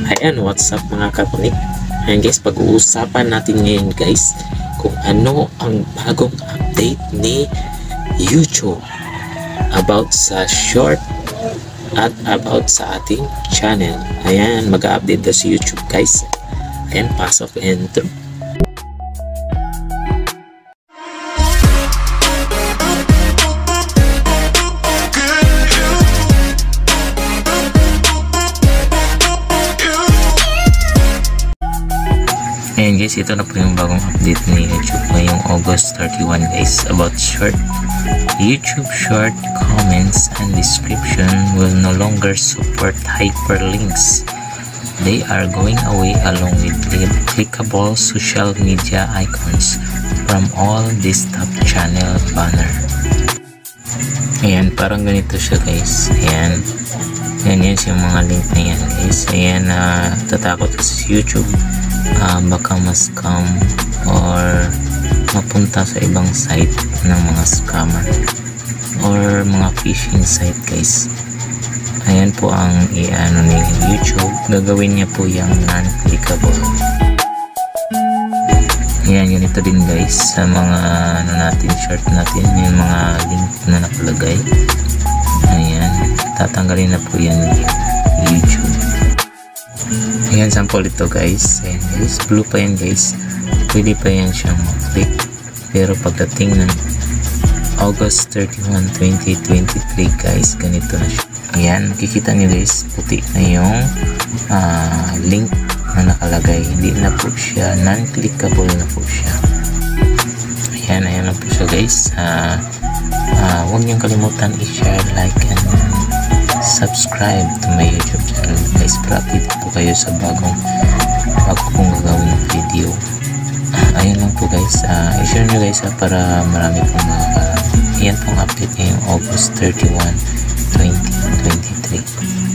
Ayan, what's up mga kapunik? Ayan guys, pag-uusapan natin ngayon guys kung ano ang bagong update ni YouTube about sa short at about sa ating channel. Ayan, mag-update daw si YouTube guys. Ayan, pasok intro. Guys, ito na po yung bagong update ni YouTube ngayong August 31 guys about short. YouTube short comments and description will no longer support hyperlinks. They are going away along with clickable social media icons from all desktop channel banner. Ayan, parang ganito siya guys. Ayan. Ayan, yan yung mga link na yan guys. Ayan, uh, tatakot sa YouTube uh, baka ma-scam or mapunta sa ibang site ng mga scammer or mga phishing site guys ayan po ang i-ano ni YouTube gagawin niya po yung non-clickable ayan ganito din guys sa mga ano natin short natin yung mga na nakalagay ayan tatanggalin na po yan YouTube Ayan, sample ito guys. Ayan guys, blue pa yan guys. Pwede pa yan siyang mag-click. Pero pagdating ng August 31, 2023 guys, ganito na siya. Ayan, makikita nyo guys, puti na yung uh, link na nakalagay. Hindi na po siya, non-clickable na po siya. Ayan, ayan na po siya guys. Uh, uh, huwag niyong kalimutan i-share, like, and subscribe to my YouTube channel. Guys para update po kayo sa bagong bago kong gagawin ng video. Uh, ayun lang po guys. Uh, i-share nyo guys uh, para marami pong mga uh, yan pong update ngayong August 31 2023